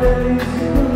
days.